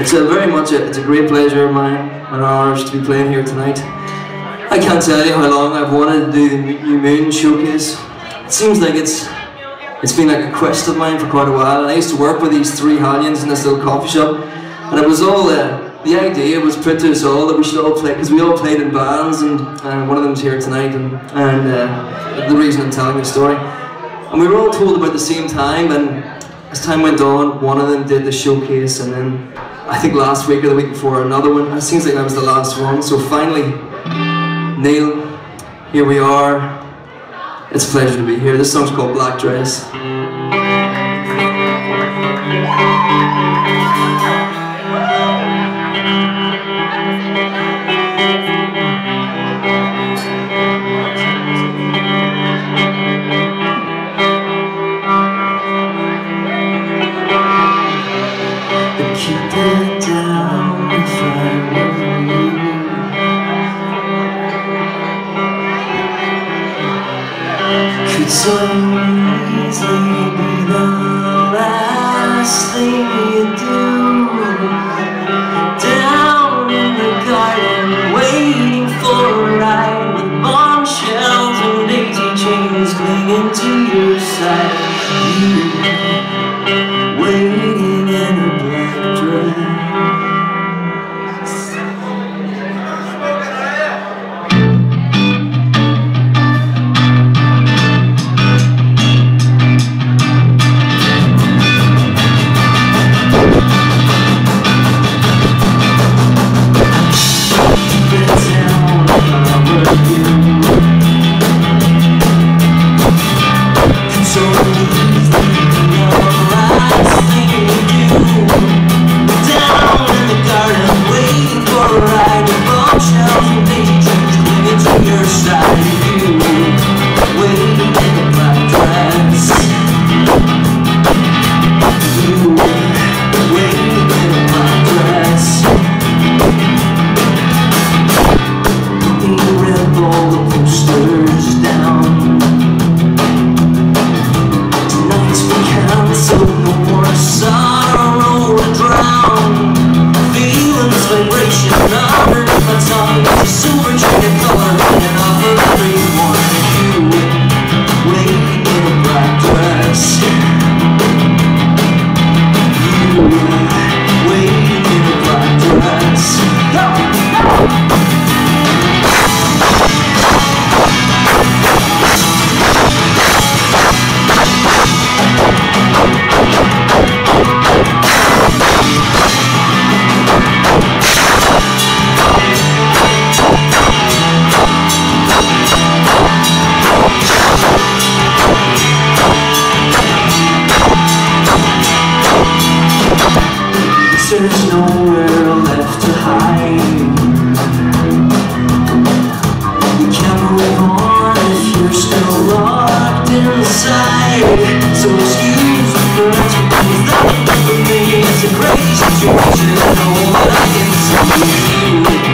It's a very much a, it's a great pleasure of mine and ours to be playing here tonight. I can't tell you how long I've wanted to do the New Moon showcase. It seems like it's it's been like a quest of mine for quite a while. And I used to work with these three Hallions in this little coffee shop, and it was all uh, the idea was put to us all that we should all play because we all played in bands, and, and one of them's here tonight, and, and uh, the reason I'm telling the story. And we were all told about the same time, and as time went on, one of them did the showcase, and then I think last week or the week before another one. It seems like that was the last one. So finally, Neil, here we are. It's a pleasure to be here. This song's called Black Dress. Could some easily be the last thing you do Down in the garden waiting for a ride With bombshells and daisy chains clinging to your side. super nowhere left to hide. You can't move on if you're still locked inside. So excuse me for letting me that For me it's a great situation I I can see.